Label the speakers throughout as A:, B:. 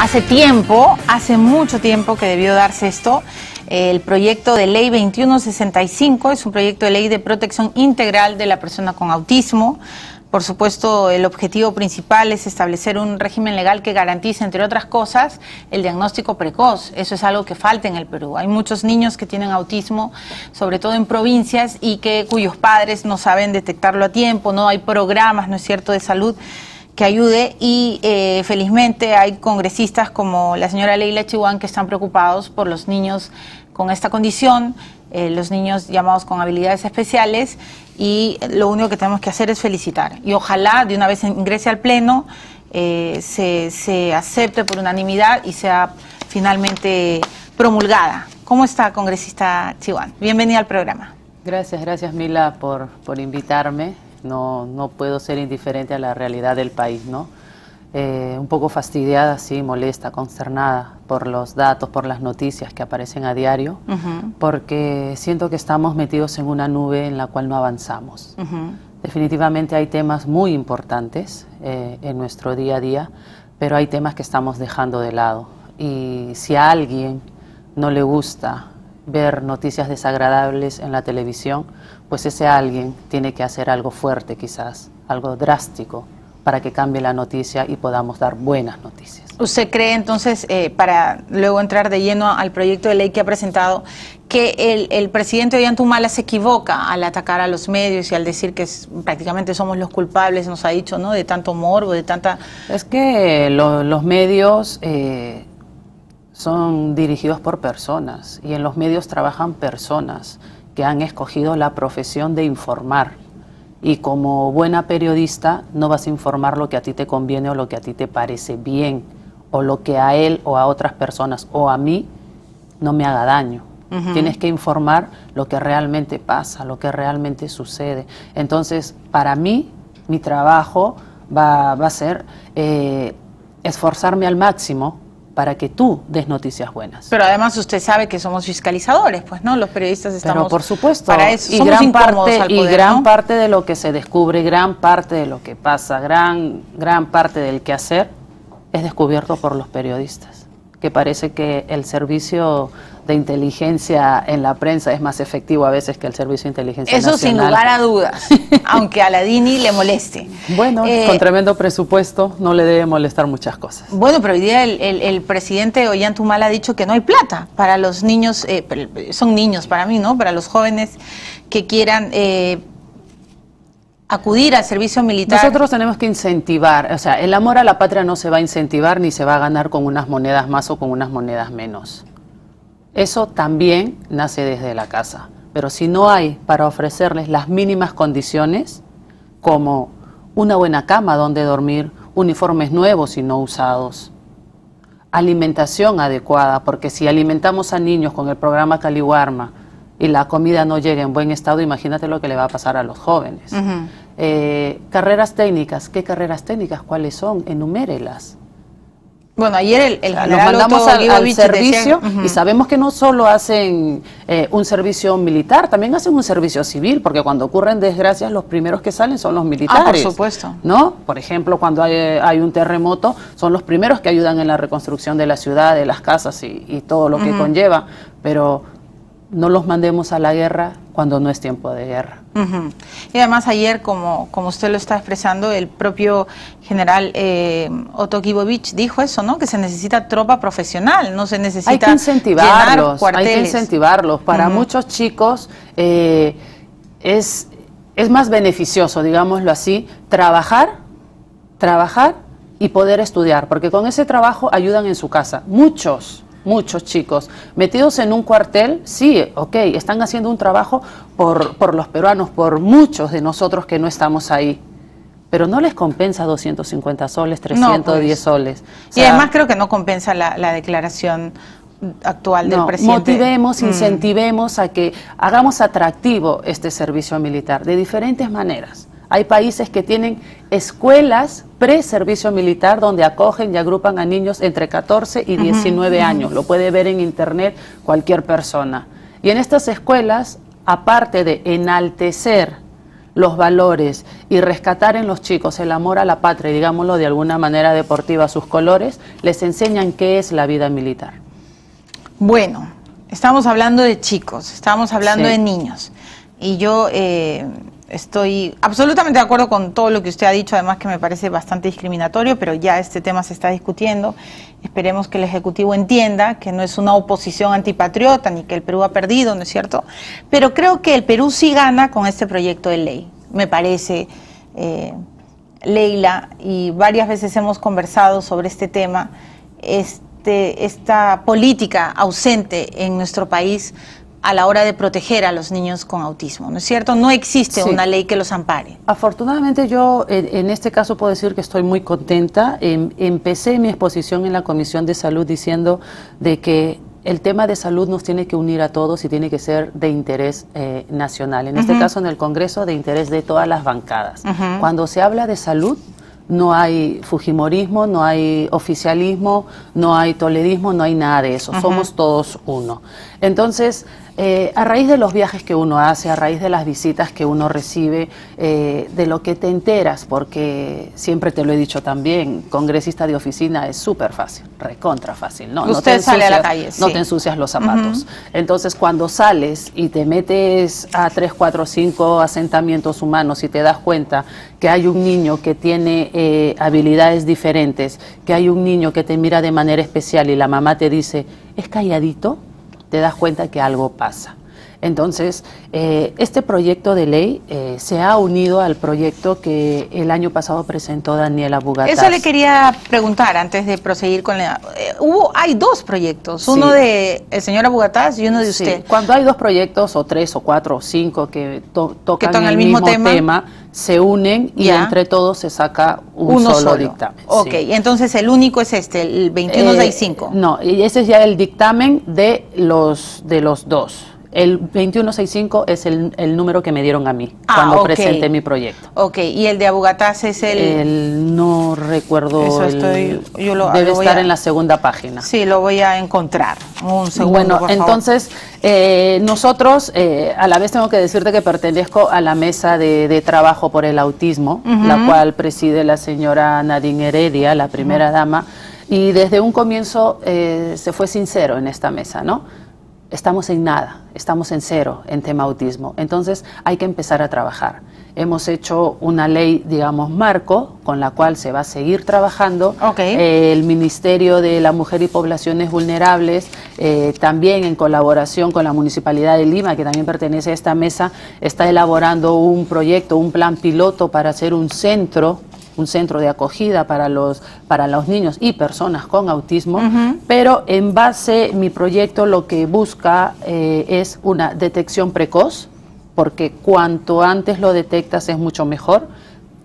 A: Hace tiempo, hace mucho tiempo que debió darse esto. El proyecto de ley 2165 es un proyecto de ley de protección integral de la persona con autismo. Por supuesto, el objetivo principal es establecer un régimen legal que garantice, entre otras cosas, el diagnóstico precoz. Eso es algo que falta en el Perú. Hay muchos niños que tienen autismo, sobre todo en provincias, y que cuyos padres no saben detectarlo a tiempo, no hay programas, ¿no es cierto?, de salud que ayude y eh, felizmente hay congresistas como la señora Leila Chihuán que están preocupados por los niños con esta condición, eh, los niños llamados con habilidades especiales y lo único que tenemos que hacer es felicitar y ojalá de una vez ingrese al Pleno eh, se, se acepte por unanimidad y sea finalmente promulgada. ¿Cómo está, congresista Chihuán? Bienvenida al programa.
B: Gracias, gracias Mila por, por invitarme no, no puedo ser indiferente a la realidad del país, ¿no? Eh, un poco fastidiada, sí, molesta, consternada por los datos, por las noticias que aparecen a diario, porque siento que estamos metidos en una nube en la cual no avanzamos. Definitivamente hay temas muy importantes eh, en nuestro día a día, pero hay temas que estamos dejando de lado. Y si a alguien no le gusta ver noticias desagradables en la televisión, pues ese alguien tiene que hacer algo fuerte quizás, algo drástico, para que cambie la noticia y podamos dar buenas noticias.
A: ¿Usted cree entonces, eh, para luego entrar de lleno al proyecto de ley que ha presentado, que el, el presidente Ollantumala se equivoca al atacar a los medios y al decir que prácticamente somos los culpables, nos ha dicho, ¿no? De tanto morbo, de tanta...
B: Es que los medios... Eh, son dirigidos por personas y en los medios trabajan personas que han escogido la profesión de informar. Y como buena periodista no vas a informar lo que a ti te conviene o lo que a ti te parece bien o lo que a él o a otras personas o a mí no me haga daño. Tienes que informar lo que realmente pasa, lo que realmente sucede. Entonces, para mí, mi trabajo va, a ser eh, esforzarme al máximo para que tú des noticias buenas.
A: Pero además usted sabe que somos fiscalizadores, pues, ¿no? Los periodistas estamos
B: Pero por supuesto, para eso. Y gran parte y gran parte de lo que se descubre, gran parte de lo que pasa, gran gran parte del quehacer es descubierto por los periodistas, que parece que el servicio de inteligencia en la prensa es más efectivo a veces que el servicio de inteligencia
A: Eso sin lugar a dudas, aunque a la Dini le moleste.
B: Bueno, eh, con tremendo presupuesto no le debe molestar muchas cosas.
A: Bueno, pero hoy día el, el, presidente Ollantumal ha dicho que no hay plata para los niños, eh, son niños para mí, ¿no? Para los jóvenes que quieran... Eh, acudir al servicio militar.
B: Nosotros tenemos que incentivar, o sea, el amor a la patria no se va a incentivar ni se va a ganar con unas monedas más o con unas monedas menos. Eso también nace desde la casa. Pero si no hay para ofrecerles las mínimas condiciones, como una buena cama donde dormir, uniformes nuevos y no usados, alimentación adecuada, porque si alimentamos a niños con el programa Caliwarma y la comida no llega en buen estado, imagínate lo que le va a pasar a los jóvenes. Eh, carreras técnicas, ¿qué carreras técnicas? ¿Cuáles son? Enumérelas.
A: Bueno, ayer el,
B: nos mandamos al, servicio y sabemos que no solo hacen eh, un servicio militar, también hacen un servicio civil, porque cuando ocurren desgracias los primeros que salen son los militares. Ah, por
A: supuesto.
B: ¿No? Por ejemplo, cuando hay, un terremoto, son los primeros que ayudan en la reconstrucción de la ciudad, de las casas y, todo lo que conlleva. Pero no los mandemos a la guerra cuando no es tiempo de guerra.
A: Y además ayer, como, como usted lo está expresando, el propio general eh, Otto dijo eso, ¿no? Que se necesita tropa profesional, no se necesita
B: Hay que incentivarlos, hay que incentivarlos. Para muchos chicos eh, es, es más beneficioso, digámoslo así, trabajar, trabajar y poder estudiar, porque con ese trabajo ayudan en su casa. Muchos, muchos chicos metidos en un cuartel, sí, ok, están haciendo un trabajo por, por los peruanos, por muchos de nosotros que no estamos ahí pero no les compensa 250 soles, 310 pues. soles.
A: y además creo que no compensa la, declaración actual del presidente.
B: Motivemos, mm. incentivemos a que hagamos atractivo este servicio militar de diferentes maneras. Hay países que tienen escuelas pre-servicio militar donde acogen y agrupan a niños entre 14 y 19 años. Lo puede ver en internet cualquier persona. Y en estas escuelas, aparte de enaltecer los valores y rescatar en los chicos el amor a la patria, digámoslo de alguna manera deportiva, sus colores, les enseñan qué es la vida militar.
A: Bueno, estamos hablando de chicos, estamos hablando de niños. Y yo eh, estoy absolutamente de acuerdo con todo lo que usted ha dicho, además que me parece bastante discriminatorio, pero ya este tema se está discutiendo. Esperemos que el Ejecutivo entienda que no es una oposición antipatriota ni que el Perú ha perdido, ¿no es cierto? Pero creo que el Perú sí gana con este proyecto de ley, me parece. Eh, Leila, y varias veces hemos conversado sobre este tema, este, esta política ausente en nuestro país a la hora de proteger a los niños con autismo, ¿no es cierto? No existe una ley que los ampare.
B: Afortunadamente yo en, este caso puedo decir que estoy muy contenta. Em, empecé mi exposición en la Comisión de Salud diciendo de que el tema de salud nos tiene que unir a todos y tiene que ser de interés eh, nacional. En este caso en el Congreso de interés de todas las bancadas. Cuando se habla de salud, no hay fujimorismo, no hay oficialismo, no hay toledismo, no hay nada de eso. Somos todos uno. Entonces, eh, a raíz de los viajes que uno hace, a raíz de las visitas que uno recibe, eh, de lo que te enteras, porque siempre te lo he dicho también, congresista de oficina es súper fácil, recontra fácil. No,
A: Usted
B: no
A: sale a la calle.
B: No te ensucias los zapatos. Entonces, cuando sales y te metes a tres, cuatro, cinco asentamientos humanos y te das cuenta que hay un niño que tiene eh, habilidades diferentes, que hay un niño que te mira de manera especial y la mamá te dice, es calladito, te das cuenta que algo pasa. Entonces, eh, este proyecto de ley eh, se ha unido al proyecto que el año pasado presentó Daniela Bugatás.
A: Eso le quería preguntar antes de proseguir con la... Eh, hubo, hay dos proyectos, uno de el señor Abugataz y uno de usted.
B: Cuando hay dos proyectos, o tres, o cuatro, o cinco, que tocan el, mismo, tema, se unen y entre todos se saca un solo, dictamen.
A: Ok, entonces el único es este, el 2165.
B: no, y ese es ya el dictamen de los, de los dos. El 2165 es el, el, número que me dieron a mí ah, cuando presenté mi proyecto.
A: Ok, ¿y el de Abugataz es el...?
B: el no recuerdo. Eso estoy... Yo lo, debe estar en la segunda página.
A: Sí, lo voy a encontrar. Un segundo,
B: Bueno, entonces, eh, nosotros, eh, a la vez tengo que decirte que pertenezco a la mesa de, de trabajo por el autismo, la cual preside la señora Nadine Heredia, la primera dama, y desde un comienzo eh, se fue sincero en esta mesa, ¿no? Estamos en nada, estamos en cero en tema autismo. Entonces hay que empezar a trabajar. Hemos hecho una ley, digamos, marco, con la cual se va a seguir trabajando. el Ministerio de la Mujer y Poblaciones Vulnerables, eh, también en colaboración con la Municipalidad de Lima, que también pertenece a esta mesa, está elaborando un proyecto, un plan piloto para hacer un centro un centro de acogida para los, para los niños y personas con autismo, pero en base, mi proyecto lo que busca eh, es una detección precoz, porque cuanto antes lo detectas es mucho mejor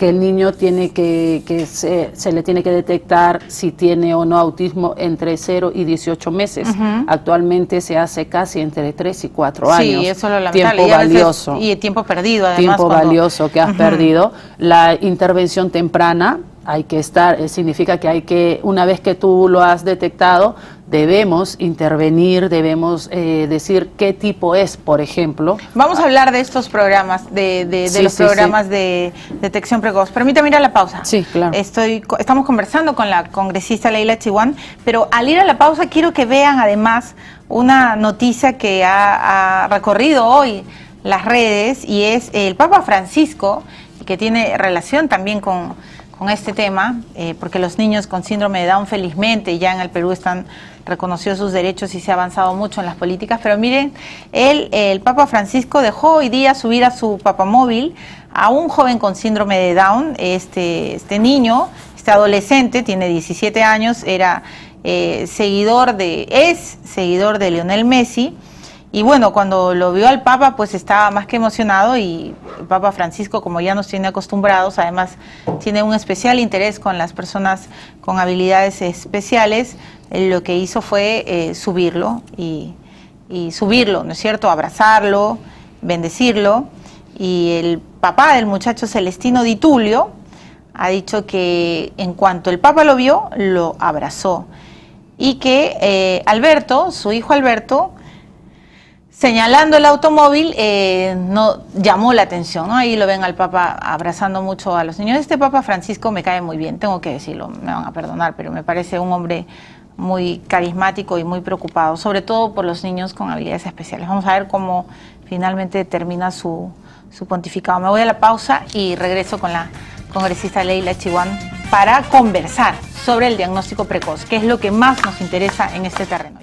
B: que el niño tiene que, que se, le tiene que detectar si tiene o no autismo entre 0 y 18 meses. Actualmente se hace casi entre 3 y 4 años.
A: Sí, eso es lo
B: Tiempo valioso.
A: y tiempo perdido, además.
B: Tiempo valioso que has perdido. La intervención temprana hay que estar, eh, significa que hay que, una vez que tú lo has detectado, debemos intervenir, debemos eh, decir qué tipo es, por ejemplo.
A: Vamos a hablar de estos programas, de, de, los programas de detección precoz. Permítame ir a la pausa.
B: Sí, claro.
A: Estoy, estamos conversando con la congresista Leila Chihuán, pero al ir a la pausa quiero que vean además una noticia que ha, ha recorrido hoy las redes y es el Papa Francisco, que tiene relación también con con este tema, eh, porque los niños con síndrome de Down felizmente ya en el Perú están reconocidos sus derechos y se ha avanzado mucho en las políticas, pero miren, él, el Papa Francisco dejó hoy día subir a su papamóvil a un joven con síndrome de Down, este, este niño, este adolescente, tiene 17 años, era eh, seguidor de, es seguidor de Lionel Messi, y bueno, cuando lo vio al Papa, pues estaba más que emocionado y el Papa Francisco, como ya nos tiene acostumbrados, además tiene un especial interés con las personas con habilidades especiales, lo que hizo fue eh, subirlo y, subirlo, ¿no es cierto? Abrazarlo, bendecirlo. Y el papá del muchacho Celestino Di Tulio ha dicho que en cuanto el Papa lo vio, lo abrazó. Y que eh, Alberto, su hijo Alberto, señalando el automóvil, eh, no llamó la atención, ¿no? Ahí lo ven al Papa abrazando mucho a los niños. Este Papa Francisco me cae muy bien, tengo que decirlo, me van a perdonar, pero me parece un hombre muy carismático y muy preocupado, sobre todo por los niños con habilidades especiales. Vamos a ver cómo finalmente termina su, su pontificado. Me voy a la pausa y regreso con la congresista Leila Chihuán para conversar sobre el diagnóstico precoz, que es lo que más nos interesa en este terreno.